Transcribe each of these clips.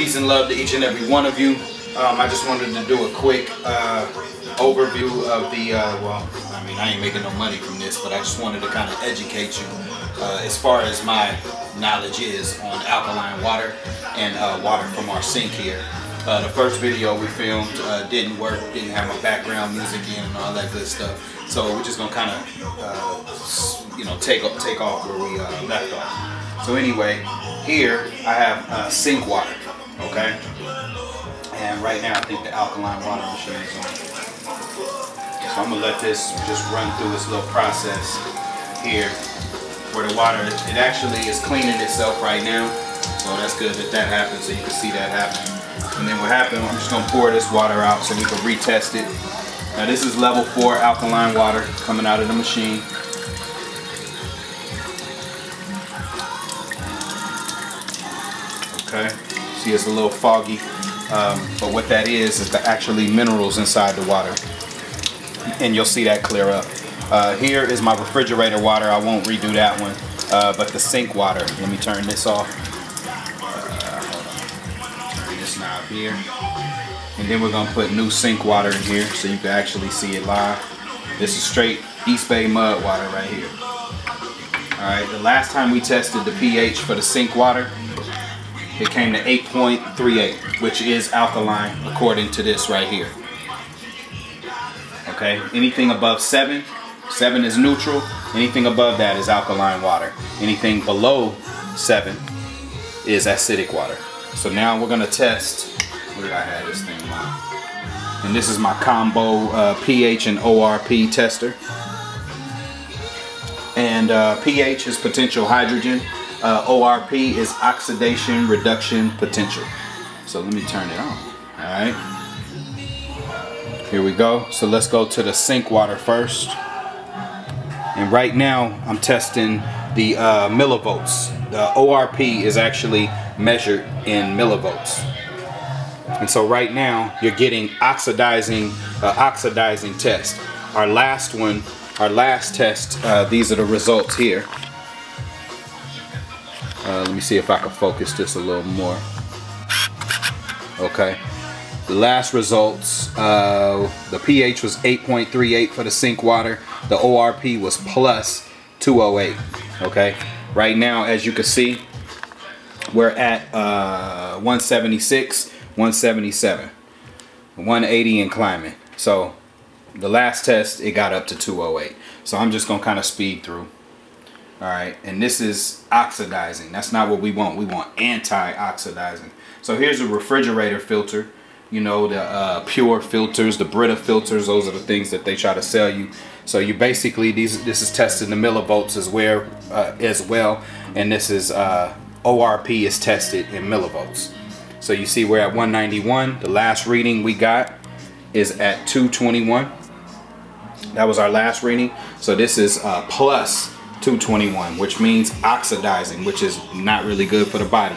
Peace and love to each and every one of you. Um, I just wanted to do a quick uh, overview of the, uh, well, I mean, I ain't making no money from this, but I just wanted to kind of educate you uh, as far as my knowledge is on alkaline water and uh, water from our sink here. Uh, the first video we filmed uh, didn't work, didn't have my background music in and all that good stuff. So we're just gonna kind of, you know, take up, take off where we left off. So anyway, here I have sink water, okay? And right now I think the alkaline water machine is on. So I'm gonna let this just run through its little process here where the water, it actually is cleaning itself right now. So that's good that that happens so you can see that happen. And then what happened, I'm just gonna pour this water out so we can retest it. Now this is level four alkaline water coming out of the machine. Okay, see it's a little foggy. Um, but what that is, is the actually minerals inside the water. And you'll see that clear up. Uh, here is my refrigerator water. I won't redo that one. Uh, but the sink water, let me turn this off. Uh, this knob here. And then we're gonna put new sink water in here so you can actually see it live. This is straight East Bay mud water right here. All right, the last time we tested the pH for the sink water, it came to 8.38, which is alkaline according to this right here. Okay, anything above 7, 7 is neutral. Anything above that is alkaline water. Anything below 7 is acidic water. So now we're going to test, where did I have this thing? And this is my combo uh, pH and ORP tester. And uh, pH is potential hydrogen. Uh, ORP is oxidation reduction potential. So let me turn it on. All right. Here we go. So let's go to the sink water first. And right now I'm testing the uh, millivolts. The ORP is actually measured in millivolts. And so right now you're getting oxidizing, uh, oxidizing test. Our last one, our last test, uh, these are the results here. Uh, let me see if I can focus this a little more. Okay. The last results, uh, the pH was 8.38 for the sink water. The ORP was plus 208. Okay. Right now, as you can see, we're at uh, 176, 177, 180 and climbing. So the last test, it got up to 208. So I'm just going to kind of speed through all right? And this is oxidizing. That's not what we want. We want anti-oxidizing. So here's a refrigerator filter. You know the uh, PUR filters the Brita filters those are the things that they try to sell you. So you basically these this is tested in the millivolts as well uh, as well. And this is uh, ORP is tested in millivolts. So you see we're at 191 the last reading we got is at 221 that was our last reading. So this is uh, plus 221, which means oxidizing, which is not really good for the body.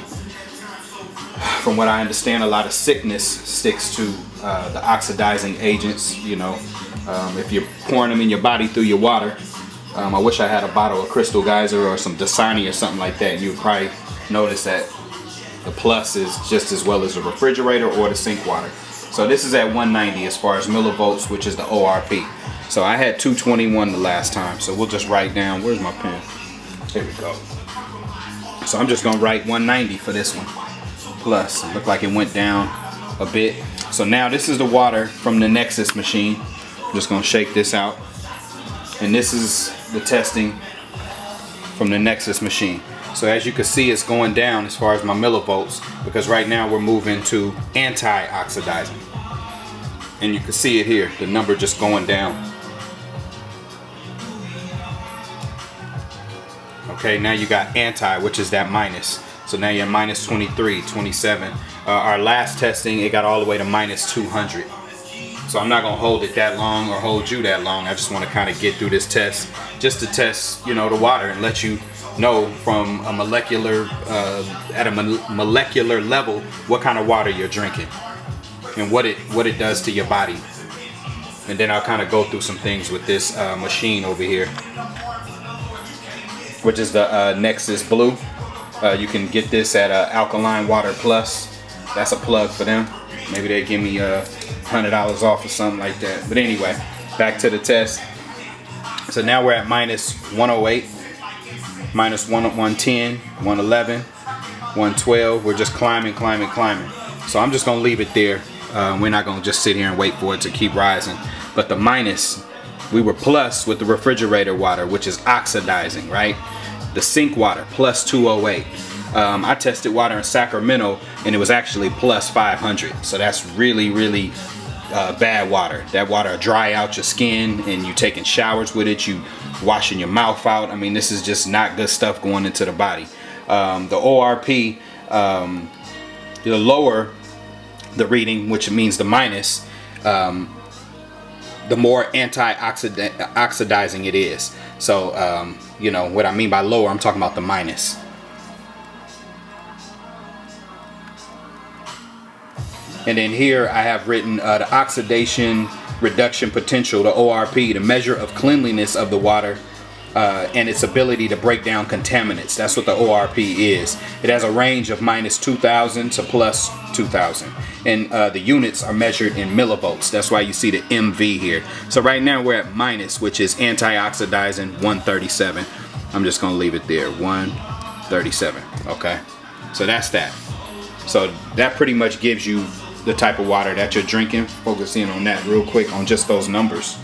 From what I understand, a lot of sickness sticks to uh, the oxidizing agents. You know, um, if you're pouring them in your body through your water, um, I wish I had a bottle of Crystal Geyser or some Dasani or something like that. And You would probably notice that the plus is just as well as the refrigerator or the sink water. So this is at 190 as far as millivolts, which is the ORP. So I had 221 the last time. So we'll just write down, where's my pen? Here we go. So I'm just gonna write 190 for this one. Plus, it looked like it went down a bit. So now this is the water from the Nexus machine. I'm just gonna shake this out. And this is the testing from the Nexus machine. So as you can see, it's going down as far as my millivolts because right now we're moving to anti-oxidizing. And you can see it here, the number just going down. Okay, now you got anti, which is that minus. So now you're minus 23, 27. Uh, our last testing, it got all the way to minus 200. So I'm not gonna hold it that long or hold you that long. I just wanna kind of get through this test just to test, you know, the water and let you know from a molecular, uh, at a molecular level, what kind of water you're drinking and what it, what it does to your body. And then I'll kind of go through some things with this uh, machine over here which is the uh, Nexus Blue. Uh, you can get this at uh, Alkaline Water Plus. that's a plug for them. Maybe they give me a uh, hundred dollars off or something like that. But anyway, back to the test. So now we're at minus 108, minus 110, 111, 112. We're just climbing, climbing, climbing. So I'm just gonna leave it there. Uh, we're not gonna just sit here and wait for it to keep rising. But the minus, we were plus with the refrigerator water, which is oxidizing, right? The sink water, plus 208. Um, I tested water in Sacramento and it was actually plus 500. So that's really, really uh, bad water. That water dry out your skin and you taking showers with it. You washing your mouth out. I mean, this is just not good stuff going into the body. Um, the ORP, um, the lower the reading, which means the minus, um, the more anti-oxidizing it is. So, um, you know, what I mean by lower, I'm talking about the minus. And then here I have written uh, the oxidation reduction potential, the ORP, the measure of cleanliness of the water uh, and its ability to break down contaminants. That's what the ORP is. It has a range of minus 2,000 to plus 2,000. And uh, the units are measured in millivolts. That's why you see the MV here. So right now we're at minus, which is anti-oxidizing 137. I'm just gonna leave it there, 137, okay? So that's that. So that pretty much gives you the type of water that you're drinking. Focus in on that real quick on just those numbers.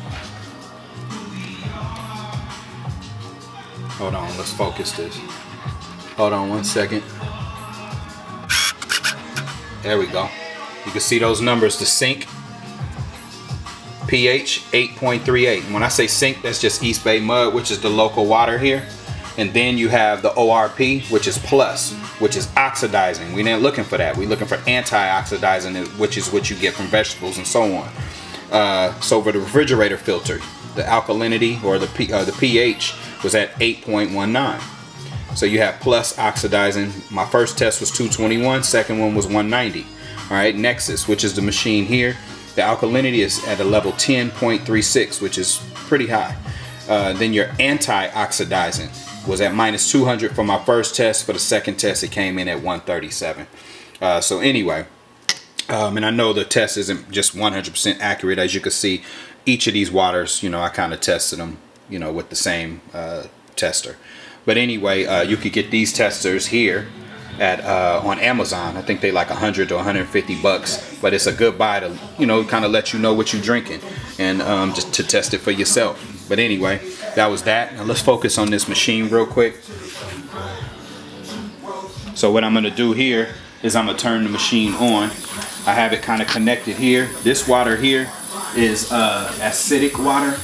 Hold on, let's focus this. Hold on one second. There we go. You can see those numbers. The sink, pH 8.38. When I say sink, that's just East Bay mud, which is the local water here. And then you have the ORP, which is plus, which is oxidizing. We ain't looking for that. We're looking for anti-oxidizing, which is what you get from vegetables and so on. Uh, so for the refrigerator filter, the alkalinity or the, P, uh, the pH was at 8.19. So you have plus oxidizing. My first test was 221, second one was 190. All right, Nexus, which is the machine here, the alkalinity is at a level 10.36, which is pretty high. Uh, then your anti-oxidizing was at minus 200 for my first test. For the second test, it came in at 137. Uh, so anyway, um, and I know the test isn't just 100% accurate. As you can see, each of these waters, you know, I kind of tested them, you know, with the same uh, tester. But anyway, uh, you could get these testers here at uh, on Amazon. I think they like 100 to 150 bucks, but it's a good buy to, you know, kind of let you know what you're drinking and um, just to test it for yourself. But anyway, that was that. Now let's focus on this machine real quick. So what I'm gonna do here is I'm gonna turn the machine on. I have it kind of connected here. This water here is uh, acidic water.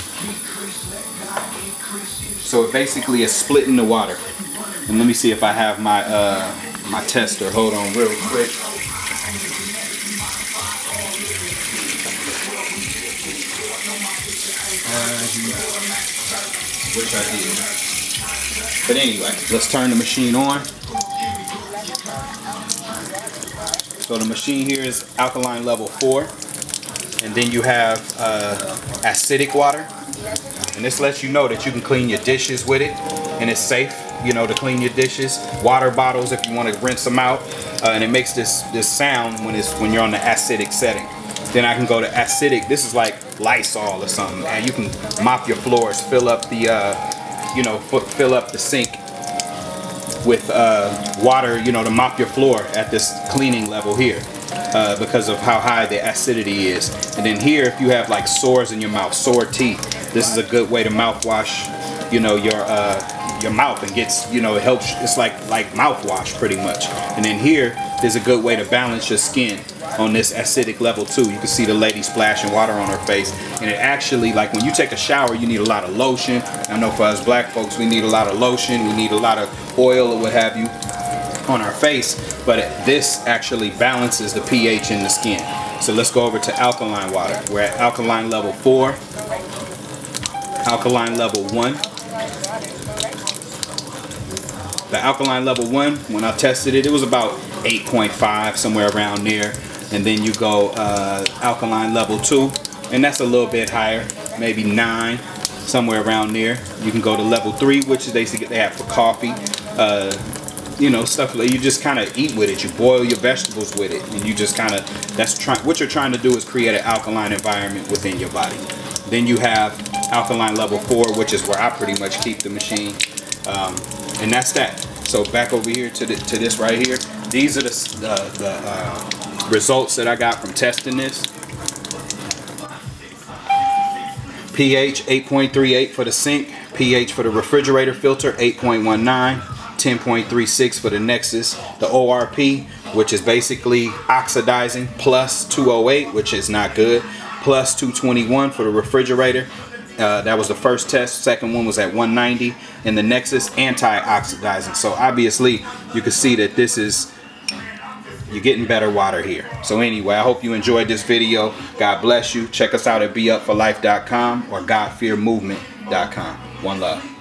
So it basically is splitting the water. And let me see if I have my uh, my tester. Hold on real quick. Uh, which I did. But anyway, let's turn the machine on. So the machine here is alkaline level 4 and then you have uh, acidic water. And this lets you know that you can clean your dishes with it. And it's safe you know to clean your dishes. Water bottles if you want to rinse them out. Uh, and it makes this this sound when it's when you're on the acidic setting then I can go to acidic this is like Lysol or something and you can mop your floors fill up the uh, you know fill up the sink with uh, water you know to mop your floor at this cleaning level here uh, because of how high the acidity is. And then here, if you have like sores in your mouth, sore teeth, this is a good way to mouthwash, you know, your uh, your mouth and gets, you know, it helps. It's like like mouthwash pretty much. And then here, there's a good way to balance your skin on this acidic level too. You can see the lady splashing water on her face. And it actually, like when you take a shower, you need a lot of lotion. I know for us black folks, we need a lot of lotion. We need a lot of oil or what have you on our face, but this actually balances the pH in the skin. So let's go over to alkaline water. We're at alkaline level 4, alkaline level 1. The alkaline level 1, when I tested it, it was about 8.5, somewhere around there. And then you go uh, alkaline level 2, and that's a little bit higher, maybe 9, somewhere around there. You can go to level 3, which is basically they have for coffee. Uh, you know, stuff like you just kind of eat with it. You boil your vegetables with it, and you just kind of that's trying. What you're trying to do is create an alkaline environment within your body. Then you have alkaline level four, which is where I pretty much keep the machine, um, and that's that. So back over here to the, to this right here. These are the uh, the uh, results that I got from testing this. pH 8.38 for the sink, pH for the refrigerator filter 8.19, 10.36 for the Nexus, the ORP, which is basically oxidizing, plus 208, which is not good, plus 221 for the refrigerator. Uh, that was the first test. Second one was at 190, and the Nexus anti-oxidizing. So obviously, you can see that this is you're getting better water here. So anyway, I hope you enjoyed this video. God bless you. Check us out at beupforlife.com or godfearmovement.com. One love.